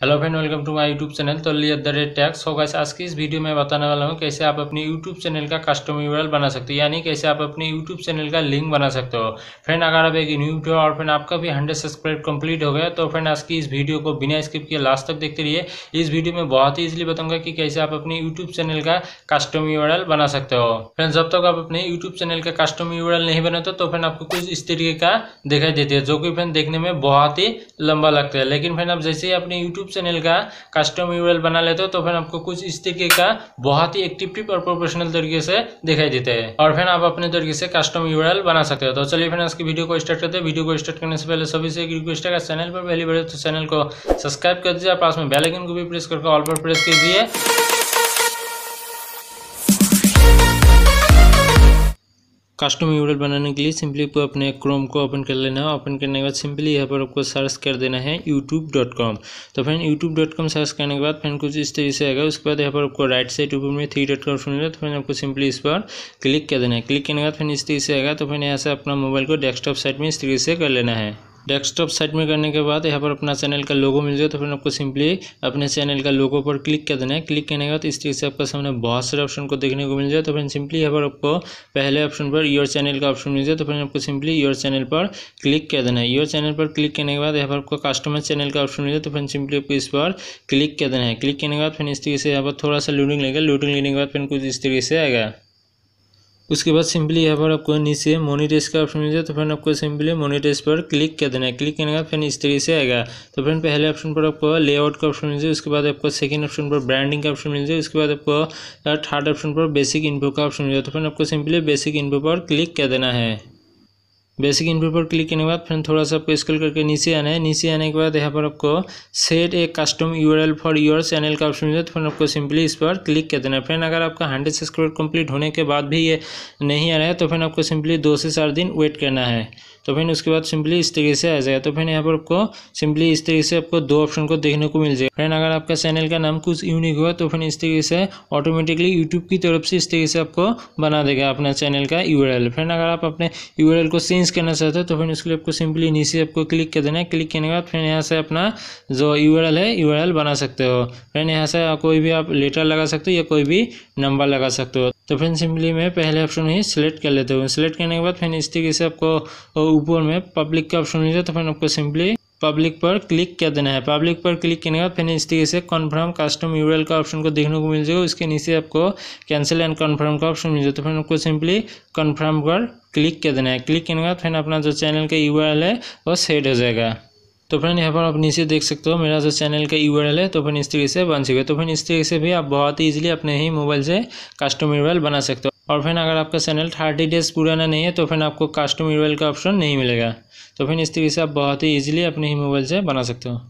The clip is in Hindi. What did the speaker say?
Hello friend welcome to my YouTube channel तो ली द रेट टैक्स होगा आज की इस वीडियो में बताने वाला हूँ कैसे आप अपने यूट्यूब चैनल का कस्टम यूआरएल बना सकते हो, यानी कैसे आप अपने यूट्यूब चैनल का लिंक बना सकते हो। फ्रेंड अगर आप एक न्यू वीडियो और फ्रेंड आपका भी हंड्रेड सब्सक्राइब कंप्लीट हो गया तो फ्रेंड आज की इस वीडियो को बिना स्किप किए लास्ट तक देखते रहिए। इस वीडियो में बहुत ही ईजिली बताऊँगा कि कैसे आप अपने यूट्यूब चैनल का कस्टम यूआरएल बना सकते हो। फ्रेंड जब तक आप अपने यूट्यूब चैनल का कस्टम यूरल नहीं बनाते तो फ्रेंड आपको कुछ इस तरीके का दिखाई देती है, जो कि फ्रेंड देखने में बहुत ही लंबा लगता है। लेकिन फ्रेंड आप जैसे ही अपने यूट्यूब चैनल का कस्टम यूरल बना लेते हो तो फिर आपको कुछ इस तरीके का बहुत ही एक्टिव टिप और प्रोफेशनल तरीके से दिखाई देते हैं। और फिर आप अपने तरीके से कस्टम यूरल बना सकते हो। तो चलिए फिर इसकी वीडियो को स्टार्ट करते हैं। वीडियो को स्टार्ट करने से पहले सभी से एक रिक्वेस्ट है चैनल पर पहली बार तो चैनल को सब्सक्राइब कर दीजिए पास में बेलाइकन को भी प्रेस करके ऑल पर प्रेस कीजिए। कस्टम यूरल बनाने के लिए सिंपली आपको अपने क्रोम को ओपन कर लेना है। ओपन करने के बाद सिंपली यहाँ पर आपको सर्च कर देना है यूट्यूब डॉट कॉम तो friend YouTube dot com search करने के बाद फ्रेंड कुछ इस तरीके से आएगा। उसके बाद यहाँ पर आपको राइट साइड ऊपर में थ्री डॉट कॉम मिलेगा तो फ्रेंड आपको सिंपली इस पर क्लिक कर देना है। क्लिक करने के बाद फिर इस तरीके से आएगा। तो फिर यहाँ से अपना मोबाइल को डेस्कटॉप साइड में इस तरीके से कर लेना है। डेस्कटॉप साइड में करने के बाद यहाँ पर अपना चैनल का लोगो मिल जाए तो फिर आपको सिंपली अपने चैनल का लोगो पर क्लिक कर देना है। क्लिक करने के बाद इस तरीके से आपका सामने बहुत सारे ऑप्शन को देखने को मिल जाए तो फिर सिंपली यहाँ पर आपको पहले ऑप्शन पर योर चैनल का ऑप्शन मिल जाए तो फिर आपको सिंपली योर चैनल पर क्लिक कर देना है। योर चैनल पर क्लिक करने के बाद यहाँ पर आपको कस्टमर चैनल का ऑप्शन मिल जाए तो फिर सिंपली आपको इस पर क्लिक कर देना है। क्लिक करने के बाद फिर इस तरीके से यहाँ पर थोड़ा सा लोडिंग लेगा लोडिंग लेने के बाद फिर कुछ इस तरीके से आएगा। उसके बाद सिंपली यहाँ पर आपको नीचे मोनीटेस का ऑप्शन मिल जाए तो फ्रेंड आपको सिंपली मोनीटेस पर क्लिक कर देना है। क्लिक करने का फिर इस तरीके से आएगा। तो फ्रेंड पहले ऑप्शन पर आपको लेआउट का ऑप्शन मिल जाए, उसके बाद आपको सेकंड ऑप्शन पर ब्रांडिंग का ऑप्शन मिल जाए, उसके बाद आपको थर्ड ऑप्शन पर बेसिक इन्फो का ऑप्शन मिल जाए। तो फ्रेंड आपको सिंपली बेसिक इन्फो पर क्लिक कर देना है। बेसिक इन्फो पर क्लिक करने के बाद फिर थोड़ा सा आपको स्क्रॉल करके नीचे आना है। नीचे आने के बाद यहाँ पर आपको set a custom URL for your channel का ऑप्शन मिले तो फिर आपको सिंपली इस पर क्लिक कर देना है। फ्रेंड अगर आपका हंड्रेड सब्सक्राइबर कंप्लीट होने के बाद भी ये नहीं आ रहा है तो फिर आपको सिंपली दो से चार दिन वेट करना है। तो फिर उसके बाद सिंपली इस तरीके से आ जाएगा। तो फिर यहाँ पर आपको सिंपली इस तरीके से आपको दो ऑप्शन को देखने को मिल जाएगा। फ्रेंड अगर आपका चैनल का नाम कुछ यूनिक हुआ तो फिर इस तरीके से ऑटोमेटिकली यूट्यूब की तरफ़ से इस तरीके से आपको बना देगा अपना चैनल का यू फ्रेंड अगर आप अपने यू को चेंज करना चाहते हो तो फिर उसके लिए आपको सिंपली नीचे आपको क्लिक कर देना है। क्लिक करने के बाद फिर यहाँ से अपना जो यू है यू बना सकते हो। फिर यहाँ से कोई भी आप लेटर लगा सकते हो या कोई भी नंबर लगा सकते हो। तो फिर सिंपली मैं पहले ऑप्शन ही सिलेक्ट कर लेते हूँ। सिलेक्ट करने के बाद फिर इस तरीके से आपको ऊपर में पब्लिक का ऑप्शन मिलता है तो फिर आपको सिंपली पब्लिक पर क्लिक कर देना है। पब्लिक पर क्लिक करने के बाद फिर इस तरीके से कन्फर्म कस्टम यूरल का ऑप्शन को देखने को मिल जाएगा। उसके नीचे आपको कैंसिल एंड कन्फर्म का ऑप्शन मिल जाए तो फिर आपको सिंपली कन्फर्म पर क्लिक कर देना है। क्लिक करने के बाद फिर अपना जो चैनल का यू है, वो सेट हो जाएगा। तो फ्रेंड यहाँ पर आप नीचे देख सकते हो, मेरा जो चैनल का यू है तो फिर इस तरीके से बन सके तो फिर इस तरीके से भी आप बहुत ही ईजिली अपने ही मोबाइल से कस्टम यू बना सकते हो। और फिर अगर आपका चैनल थर्टी डेज़ पुराना नहीं है तो फिर आपको कस्टम यू का ऑप्शन नहीं मिलेगा। तो फिर इस तरीके से आप बहुत ही ईजिली अपने ही मोबाइल से बना सकते हो।